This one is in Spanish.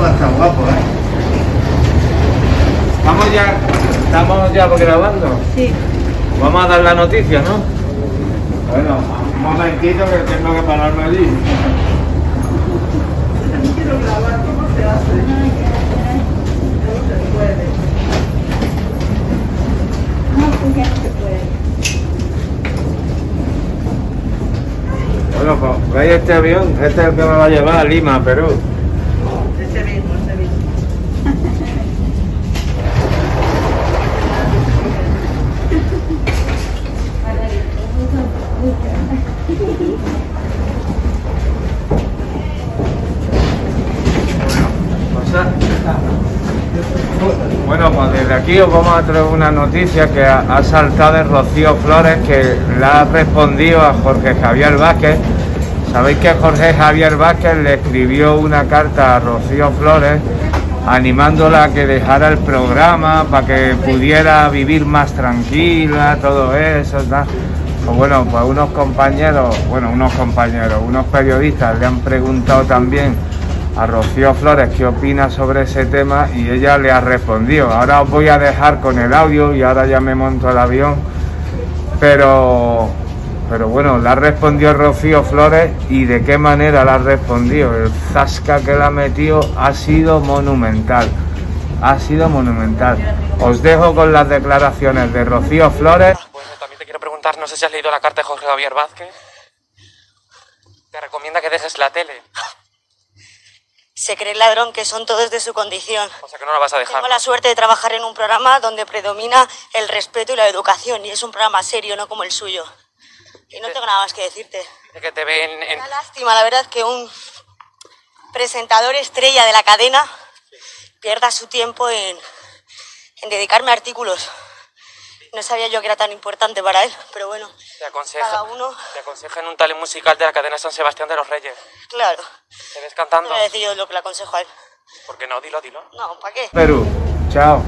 va guapo, ¿eh? Estamos ya, estamos ya grabando. Sí. Vamos a dar la noticia, ¿no? Bueno, un momentito que tengo que pararme allí. Quiero grabar cómo se hace. ¿Cómo se puede? No, pues ya no se puede. Bueno, pues veis este avión, este es el que me va a llevar a Lima, Perú. Ese mismo, ese mismo. Bueno, pues desde aquí os vamos a traer una noticia que ha, saltado de Rocío Flores, que le ha respondido a Jorge Javier Vázquez. Sabéis que Jorge Javier Vázquez le escribió una carta a Rocío Flores animándola a que dejara el programa para que pudiera vivir más tranquila, todo eso. Pues bueno, pues unos compañeros, bueno, unos compañeros, unos periodistas le han preguntado también a Rocío Flores qué opina sobre ese tema y ella le ha respondido. Ahora os voy a dejar con el audio y ahora ya me monto al avión. Pero, pero bueno, le ha respondido Rocío Flores y de qué manera la ha respondido. El zasca que le ha metido ha sido monumental. Ha sido monumental. Os dejo con las declaraciones de Rocío Flores. Bueno, también te quiero preguntar, no sé si has leído la carta de Jorge Javier Vázquez. Te recomienda que dejes la tele. Se cree el ladrón que son todos de su condición. O sea que no la vas a dejar. Tengo la suerte de trabajar en un programa donde predomina el respeto y la educación, y es un programa serio, no como el suyo. Y no tengo nada más que decirte. Dice que te ven en... Una lástima, la verdad, que un presentador estrella de la cadena pierda su tiempo en, en dedicarme a artículos. No sabía yo que era tan importante para él, pero bueno, Te aconseja, cada uno, te aconseja en un talent musical de la cadena San Sebastián de los Reyes. claro. ¿Te ves No cantando? voy a decir yo lo que le aconsejo a él. ¿Por qué no? Dilo, dilo. No, ¿para qué? Perú. Chao.